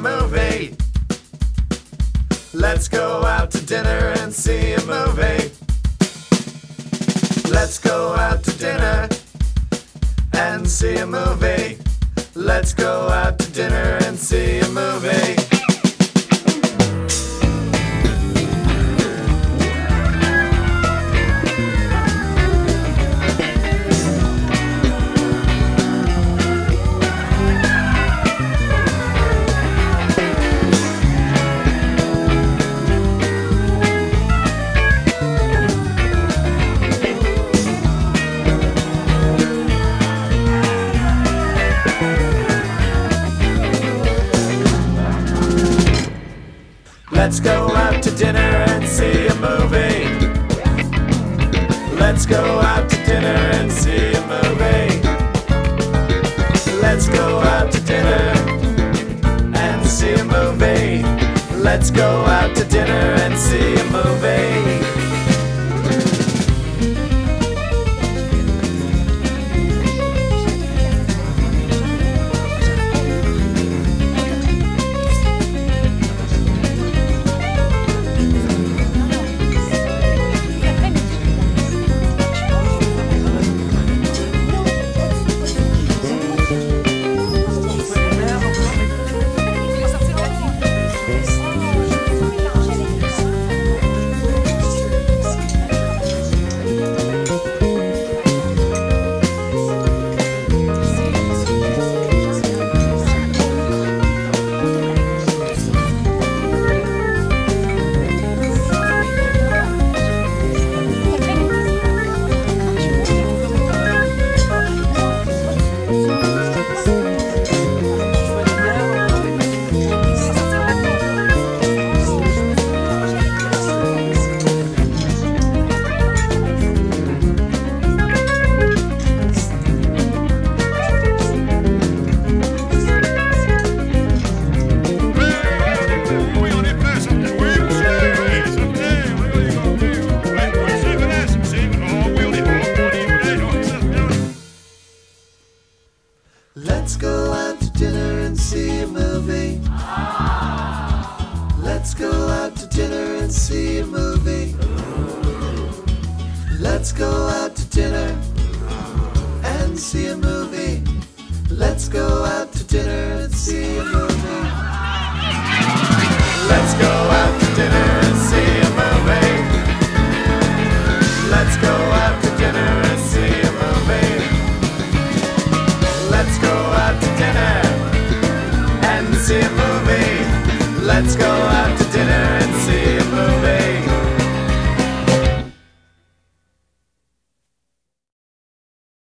movie. Let's go out to dinner and see a movie. Let's go out to dinner and see a movie. Let's go out to dinner and see a movie. Let's go out to dinner and see a movie. Let's go out to dinner and see a movie. Let's go out to dinner and see a movie. Let's go out dinner and see a movie. Let's go out to dinner and see a movie. Let's go out to dinner and see a movie. Let's go out to dinner and see a movie.